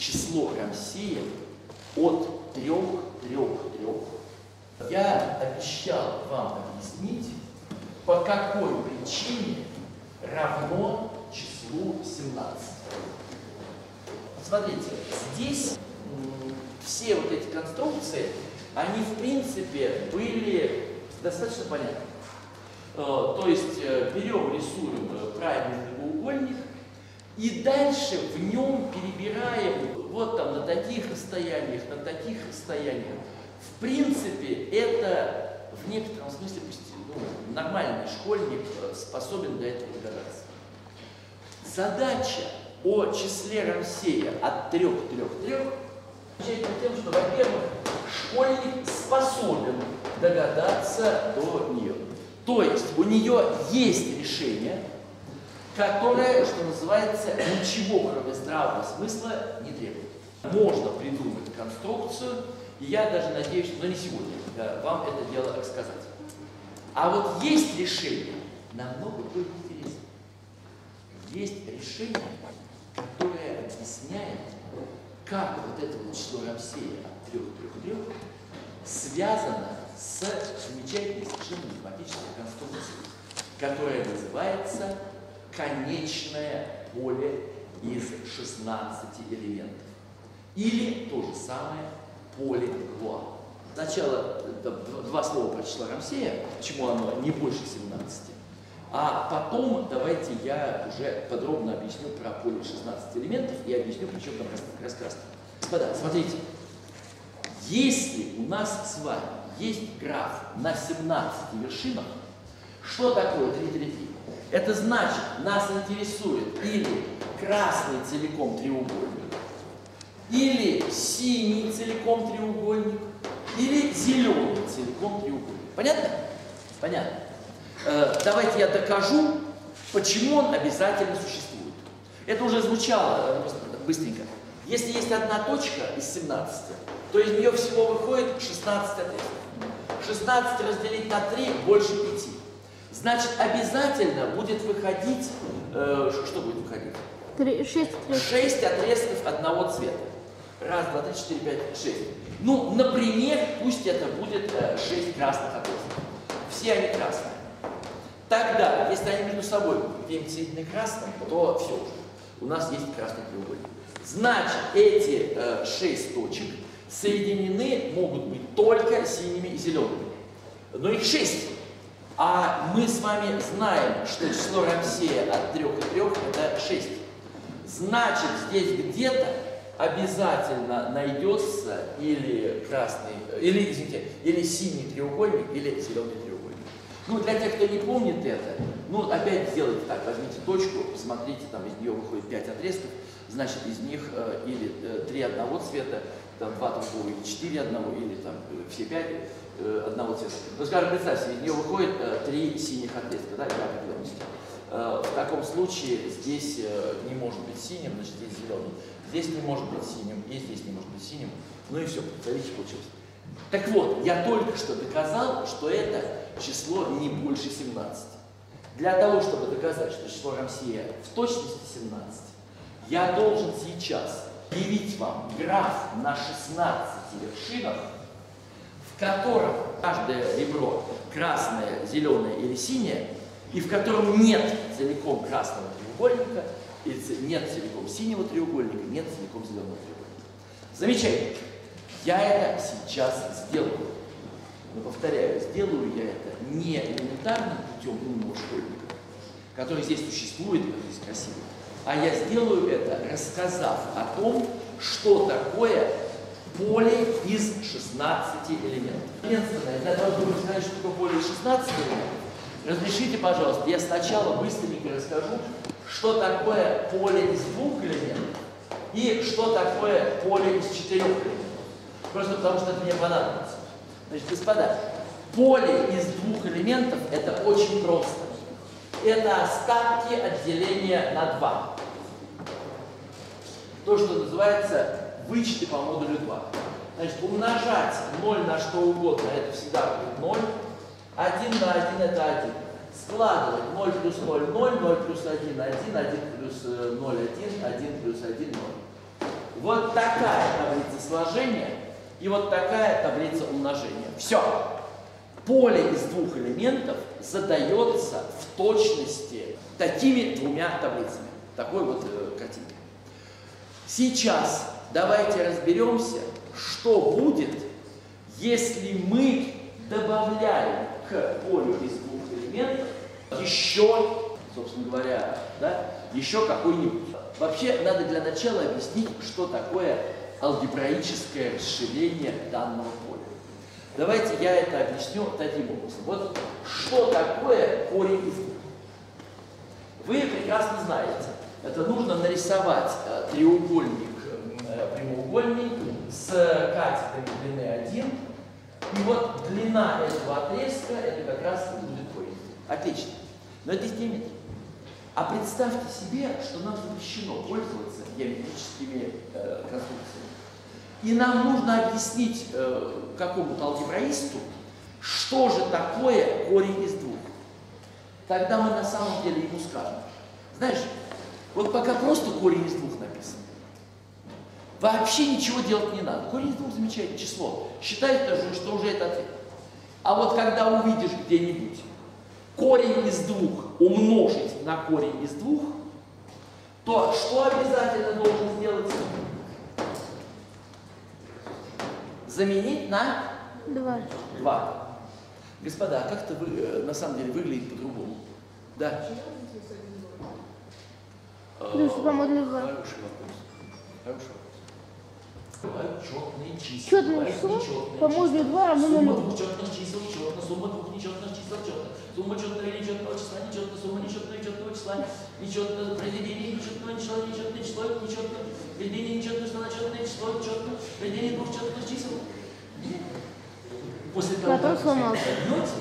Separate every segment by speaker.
Speaker 1: число Рамсея от 3, 3, 3. Я обещал вам объяснить, по какой причине равно числу 17. Смотрите, здесь все вот эти конструкции, они в принципе были достаточно понятны. Э, то есть э, берем, рисуем э, правильный треугольник, и дальше в нем перебираем вот там на таких расстояниях, на таких расстояниях. В принципе, это в некотором смысле ну, нормальный школьник способен до этого догадаться. Задача о числе Рамсея от 3 к 3 3 замечательно тем, что, во-первых, школьник способен догадаться до нее. То есть у нее есть решение, которое, что называется, ничего, кроме здравого смысла, не требует. Можно придумать конструкцию, и я даже надеюсь, но не сегодня, да, вам это дело рассказать. А вот есть решение намного более интересное. Есть решение, которое объясняет как вот это вот число Рамсея от 3 к 3 3 связано с замечательной совершенно математической конструкцией, которая называется конечное поле из 16 элементов. Или то же самое поле Гуа. Сначала два слова про число Рамсея, почему оно не больше 17. А потом давайте я уже подробно объясню про поле 16 элементов и объясню, причем там раскраска. Господа, смотрите, если у нас с вами есть граф на 17 вершинах, что такое 3, 3, 3? Это значит, нас интересует или красный целиком треугольник, или синий целиком треугольник, или зеленый целиком треугольник. Понятно? Понятно. Э, давайте я докажу, почему он обязательно существует. Это уже звучало э, быстренько. Если есть одна точка из 17, то из нее всего выходит 16 отрезков. 16 разделить на 3 больше 5. Значит, обязательно будет выходить, э, что будет выходить?
Speaker 2: 3, 6,
Speaker 1: 6 отрезков одного цвета. Раз, два, три, четыре, пять, шесть. Ну, например, пусть это будет э, 6 красных отрезков. Все они красные. Тогда, если они между собой переместительны красным, то все уже. У нас есть красный треугольник. Значит, эти э, 6 точек соединены могут быть только синими и зелеными. Но их 6. А мы с вами знаем, что число Рамсея от 3 и 3 это 6. Значит, здесь где-то обязательно найдется или красный, или, извините, или синий треугольник, или зеленый треугольник. Ну, для тех, кто не помнит это, ну, опять сделайте так, возьмите точку, посмотрите, там из нее выходит 5 отрезков, значит, из них э, или э, 3 одного цвета, там, 2 другого, или 4 одного, или там э, все 5 э, одного цвета. Ну, скажем, представьте, из нее выходит э, 3 синих отрезка, да, для определенности. Э, в таком случае здесь э, не может быть синим, значит, здесь зеленым. Здесь не может быть синим, и здесь не может быть синим. Ну и все, смотрите, получилось. Так вот, я только что доказал, что это число не больше 17. Для того, чтобы доказать, что число Рамсея в точности 17, я должен сейчас явить вам граф на 16 вершинах, котором каждое ребро красное, зеленое или синее, и в котором нет целиком красного треугольника, и нет целиком синего треугольника, нет целиком зеленого треугольника. Замечательно. Я это сейчас сделаю. Но повторяю, сделаю я это не элементарным путем умного школьника, который здесь существует, как здесь красиво, а я сделаю это, рассказав о том, что такое поле из 16 элементов. Единственное, для того, чтобы сказать, что такое поле из 16 элементов, разрешите, пожалуйста, я сначала быстренько расскажу, что такое поле из двух элементов и что такое поле из четырех элементов. Просто потому, что это мне понадобится. Значит, господа, поле из двух элементов – это очень просто. Это остатки отделения на 2. То, что называется вычеты по модулю 2. Значит, умножать 0 на что угодно, это всегда будет 0. 1 на 1 это 1. Складывать 0 плюс 0, 0, 0 плюс 1, 1, 1 плюс 0, 1, 1 плюс 1, 0. вот такая таблица сложения и вот такая таблица умножения. Все. Поле из двух элементов задается в точности такими двумя таблицами. Такой вот э, картинкой. Сейчас давайте разберемся, что будет, если мы добавляем к полю из двух элементов еще, собственно говоря, да, еще какой-нибудь. Вообще, надо для начала объяснить, что такое алгебраическое расширение данного поля. Давайте я это объясню таким образом. Вот что такое корень из двух? Вы прекрасно знаете, это нужно нарисовать э, треугольник э, прямоугольный с катетами длины 1. И вот длина этого отрезка, это как раз будет корень. Отлично. Но это здесь А представьте себе, что нам запрещено пользоваться геометрическими э, конструкциями. И нам нужно объяснить э, какому-то алгебраисту, что же такое корень из двух. Тогда мы на самом деле ему скажем. Знаешь, вот пока просто корень из двух написан, вообще ничего делать не надо. Корень из двух замечательное число. Считай, что уже это ответ. А вот когда увидишь где-нибудь корень из двух умножить на корень из двух, то что обязательно должен сделать? Заменить на
Speaker 2: Два.
Speaker 1: Два. Господа, а как-то вы, э, на самом деле выглядит по-другому. Да.
Speaker 2: Плюс, по-моему, два.
Speaker 1: Хороший вопрос. Хороший вопрос. Бывают четные числа.
Speaker 2: Четное
Speaker 1: бывают
Speaker 2: число
Speaker 1: нечетные
Speaker 2: по модулю
Speaker 1: числа.
Speaker 2: 2 равно
Speaker 1: Сумма
Speaker 2: нулю.
Speaker 1: двух четных чисел четна, сумма двух нечетных чисел четна. Сумма четного или нечетного числа нечетна, сумма нечетного и четного числа нечетно. Произведение нечетного числа нечетное число нечетно. Произведение нечетного числа на четное число четно. Произведение двух четных чисел. После того,
Speaker 2: Потом
Speaker 1: как
Speaker 2: сломался.
Speaker 1: вы поймете,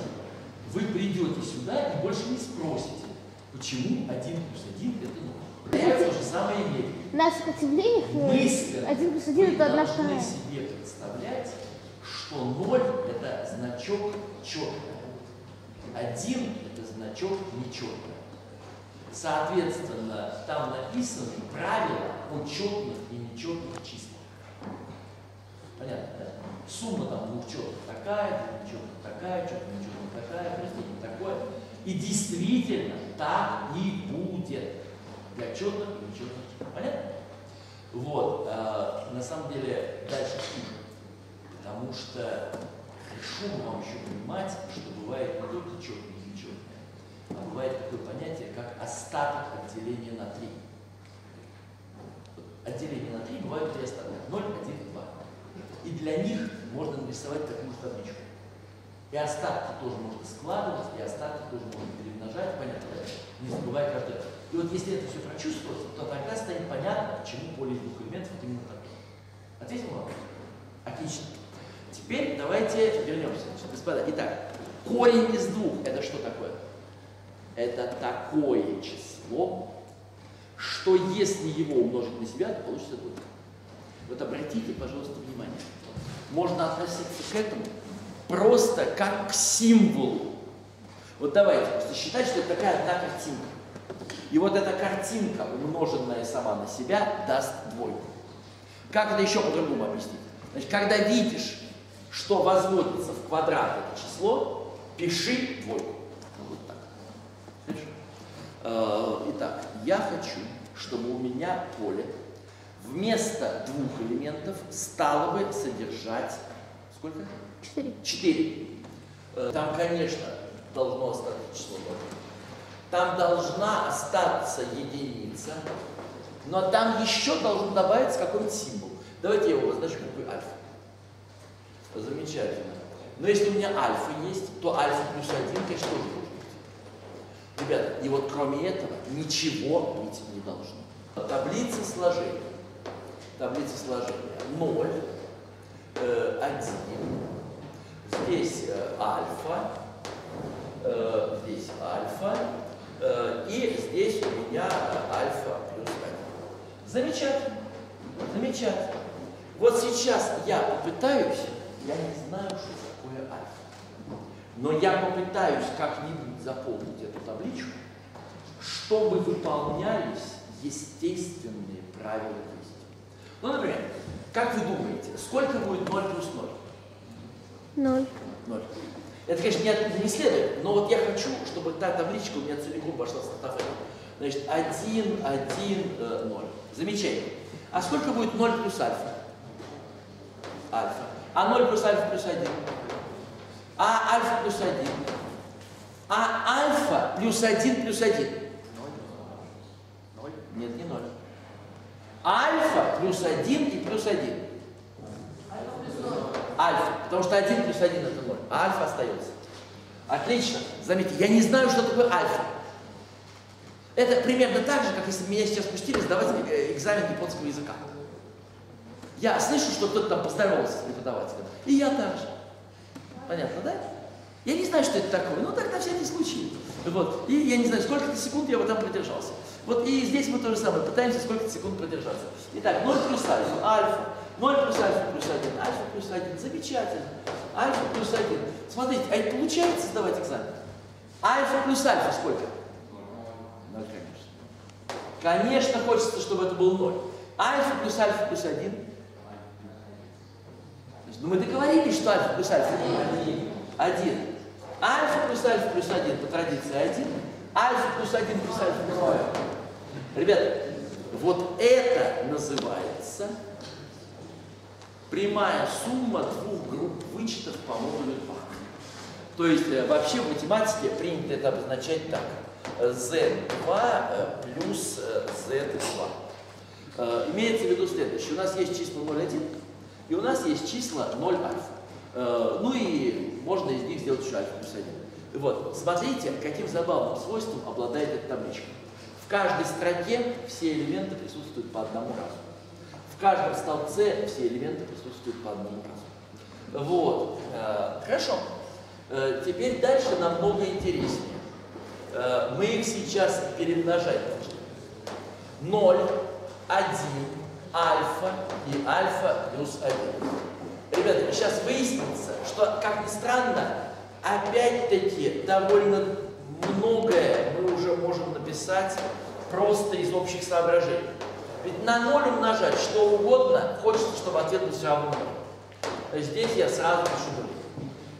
Speaker 1: вы придете сюда и больше не спросите, почему 1 плюс 1 это 0. Это то же самое имеет.
Speaker 2: На сопротивлениях
Speaker 1: Мысленно
Speaker 2: 1 плюс 1 это одна
Speaker 1: должны
Speaker 2: вторая.
Speaker 1: себе представлять, что 0 это значок четко. 1 это значок нечетко. Соответственно, там написаны правила о четных и нечетных числах. Понятно, да? Сумма там двух четных такая, двух нечетных такая, четных нечетных такая, произведение такое. И действительно так и будет для четных и чисел. Понятно? Вот, а, на самом деле дальше хуже, потому что бы вам еще понимать, что бывает не только четные и нечетные, а бывает такое понятие, как остаток отделения на 3. Отделение на 3 бывают три остатка. 0, 1, 2. И для них можно нарисовать такую же табличку. И остатки тоже можно складывать, и остатки тоже можно перемножать, понятно? Не забывай каждый раз. И вот если это все прочувствовать, то тогда станет понятно, почему поле двух элементов это именно так. Ответил вам? Отлично. Теперь давайте вернемся. Значит, господа, итак, корень из двух это что такое? Это такое число, что если его умножить на себя, то получится двойка. Вот обратите, пожалуйста, внимание. Можно относиться к этому просто как к символу. Вот давайте просто считать, что это такая одна картинка. И вот эта картинка, умноженная сама на себя, даст двойку. Как это еще по-другому объяснить? Значит, когда видишь, что возводится в квадрат это число, пиши двойку. Ну, Вот так. Хорошо? Э, Итак, я хочу, чтобы у меня поле вместо двух элементов стало бы содержать сколько?
Speaker 2: Четыре.
Speaker 1: Четыре. Э, Там, конечно, должно остаться число ноль. Там должна остаться единица, но там еще должен добавиться какой-нибудь символ. Давайте я его обозначу буквой альфа. Замечательно. Но если у меня альфа есть, то альфа плюс один, конечно, тоже должен быть. Ребята, и вот кроме этого ничего быть не должно. Таблица сложения. Таблица сложения. 0, э, 1, здесь альфа, здесь альфа, э, и здесь у меня э, альфа плюс 1. Замечательно, замечательно. Вот сейчас я попытаюсь, я не знаю, что такое альфа, но я попытаюсь как-нибудь заполнить эту табличку, чтобы выполнялись естественные правила действия. Ну, например, как вы думаете, сколько будет 0 плюс 0?
Speaker 2: Ноль.
Speaker 1: 0. Это, конечно, не, от- не следует, но вот я хочу, чтобы та табличка у меня целиком пошла в этого. Значит, 1, 1, 0. Замечательно. А сколько будет 0 плюс альфа? Альфа. А 0 плюс альфа плюс 1? А альфа плюс 1? А альфа плюс 1 плюс 1? 0. Нет, не 0. Альфа плюс 1 и плюс 1. Альфа, потому что 1 плюс 1 это 0, а альфа остается. Отлично. Заметьте, я не знаю, что такое альфа. Это примерно так же, как если бы меня сейчас пустили сдавать э, экзамен японского языка. Я слышу, что кто-то там поздоровался с преподавателем, и я так же. Понятно, да? Я не знаю, что это такое, но так на всякий случай. Вот. И я не знаю, сколько-то секунд я вот там продержался. Вот и здесь мы то же самое, пытаемся сколько-то секунд продержаться. Итак, 0 плюс альфа, альфа, 0 плюс альфа плюс 1, альфа плюс 1, замечательно. Альфа плюс 1. Смотрите, а это получается сдавать экзамен? Альфа плюс альфа сколько? 0, конечно. Конечно, хочется, чтобы это был 0. Альфа плюс альфа плюс 1. Ну мы договорились, что альфа плюс альфа 1. 1. Альфа плюс альфа плюс 1 по традиции 1. Альфа плюс 1 плюс альфа плюс 1. Ребята, вот это называется прямая сумма двух групп вычетов по модулю 2. То есть э, вообще в математике принято это обозначать так. z2 э, плюс э, z2. Э, Имеется в виду следующее. У нас есть числа 0,1 и у нас есть числа 0 альфа. Ну и можно из них сделать еще альфа плюс 1. Вот, смотрите, каким забавным свойством обладает эта табличка. В каждой строке все элементы присутствуют по одному разу. В каждом столбце все элементы присутствуют по одному разу. Вот, э, хорошо. Э, Теперь дальше намного интереснее. Э, Мы их сейчас перемножать должны. 0, 1, альфа и альфа плюс 1. Ребята, сейчас выяснится, что, как ни странно, опять-таки довольно многое мы уже можем написать просто из общих соображений. Ведь на 0 умножать что угодно, хочется, чтобы ответ был все равно 0. Здесь я сразу пишу 0.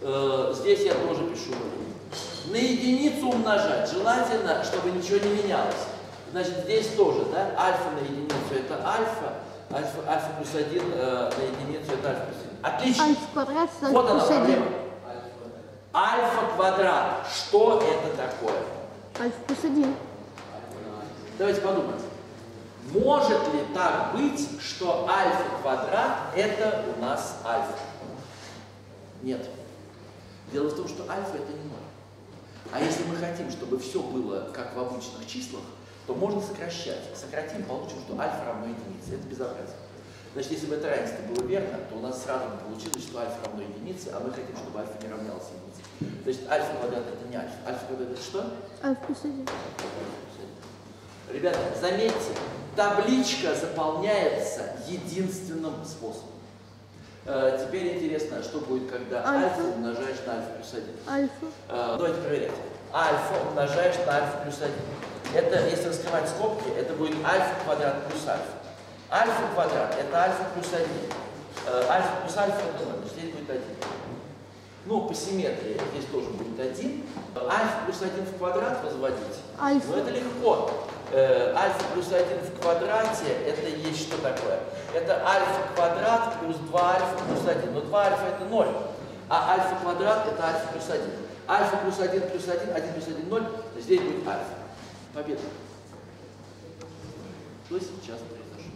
Speaker 1: Э, Здесь я тоже пишу 0. На единицу умножать желательно, чтобы ничего не менялось. Значит, здесь тоже, да, альфа на единицу это альфа, альфа, альфа плюс 1 э, на единицу это альфа плюс 1. Отлично.
Speaker 2: Альфа квадрат
Speaker 1: Вот она проблема. Альфа квадрат. Что это такое?
Speaker 2: Альфа плюс один.
Speaker 1: Давайте подумаем. Может ли так быть, что альфа квадрат это у нас альфа? Нет. Дело в том, что альфа это не ноль. А если мы хотим, чтобы все было как в обычных числах, то можно сокращать. Сократим, получим, что альфа равно единице. Это безобразие. Значит, если бы это равенство было верно, то у нас сразу бы получилось, что альфа равно единице, а мы хотим, чтобы альфа не равнялась единице. Значит, альфа квадрат это не альфа. Альфа квадрат это что?
Speaker 2: Альфа плюс один.
Speaker 1: Ребята, заметьте, табличка заполняется единственным способом. Э, теперь интересно, что будет, когда альфа,
Speaker 2: Альфа.
Speaker 1: умножаешь на альфа плюс 1.
Speaker 2: Альфа.
Speaker 1: Э, давайте проверять. Альфа умножаешь на альфа плюс 1. Это, если раскрывать скобки, это будет альфа квадрат плюс альфа. Альфа квадрат – это альфа плюс 1. Э, альфа плюс альфа – это 0, здесь будет 1. Ну, по симметрии здесь тоже будет 1. Альфа плюс 1 в квадрат возводить.
Speaker 2: Альфа.
Speaker 1: Ну, это легко. Э, альфа плюс 1 в квадрате – это есть что такое? Это альфа квадрат плюс 2 альфа плюс 1. Но 2 альфа – это 0. А альфа квадрат – это альфа плюс 1. Альфа плюс 1 плюс 1, 1 плюс 1 – 0. Здесь будет альфа. Победа. Что сейчас произошло?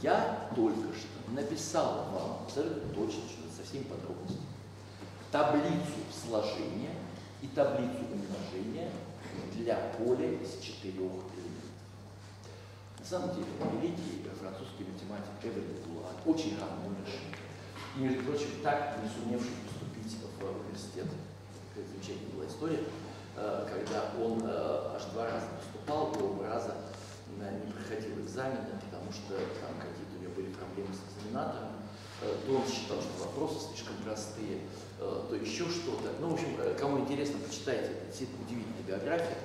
Speaker 1: Я только что написал вам абсолютно точно, со всеми подробностями, таблицу сложения и таблицу умножения для поля из четырех элементов. На самом деле, великий французский математик Эвелин Булат, очень гармоничный, и, между прочим, так не сумевший поступить в университет. Какая замечательная была история, э, когда он э, аж два раза поступал, и оба раза э, не проходил экзамены, потому что там какие-то у него были проблемы с экзаменатором, то он считал, что вопросы слишком простые, э, то еще что-то. Ну, в общем, э, кому интересно, почитайте, это действительно удивительная биография.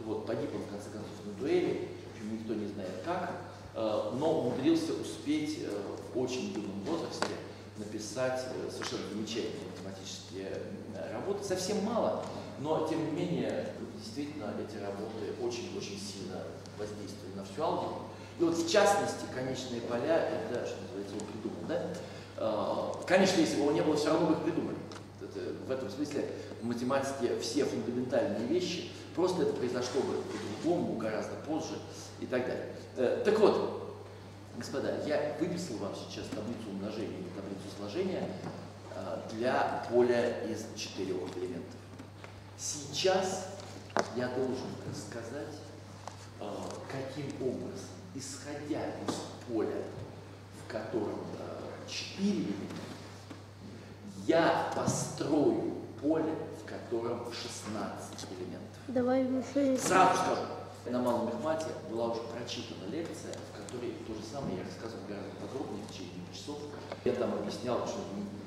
Speaker 1: Вот, погиб он, в конце концов, на дуэли, в общем, никто не знает как. э, но умудрился успеть э, в очень юном возрасте написать э, совершенно замечательные математические э, работы. Совсем мало, но тем не менее, действительно, эти работы очень-очень сильно воздействовали на всю алгебру. И вот в частности, конечные поля, это, что называется, он придумал, да? Э, Конечно, если бы его не было, все равно бы их придумали. Это, в этом смысле в математике все фундаментальные вещи, просто это произошло бы по-другому, гораздо позже и так далее. Э, Так вот, господа, я выписал вам сейчас таблицу умножения и таблицу сложения э, для поля из четырех элементов. Сейчас я должен рассказать, э, каким образом, исходя из поля, элемента, я построю поле, в котором 16 элементов.
Speaker 2: Давай еще.
Speaker 1: Сразу скажу, на малом мехмате была уже прочитана лекция, в которой то же самое я рассказывал гораздо подробнее в течение часов. Я там объяснял, что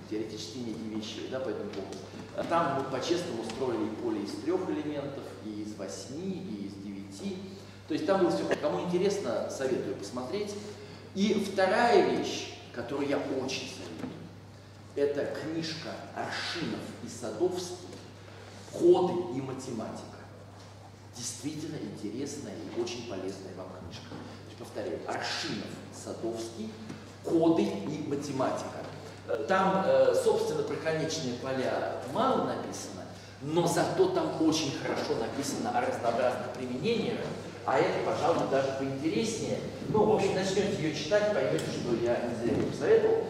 Speaker 1: теоретически некие вещи да, по этому поводу. А Там мы по-честному строили поле из трех элементов, и из восьми, и из девяти. То есть там было все. Кому интересно, советую посмотреть. И вторая вещь, которую я очень советую, это книжка Аршинов и Садовский «Коды и математика». Действительно интересная и очень полезная вам книжка. Повторяю, Аршинов, Садовский, «Коды и математика». Э, Там, э, собственно, про конечные поля мало написано, но зато там очень хорошо написано о разнообразных применениях, а это, пожалуй, даже поинтереснее. Ну, в общем, начнете ее читать, поймете, что я не зря ее посоветовал.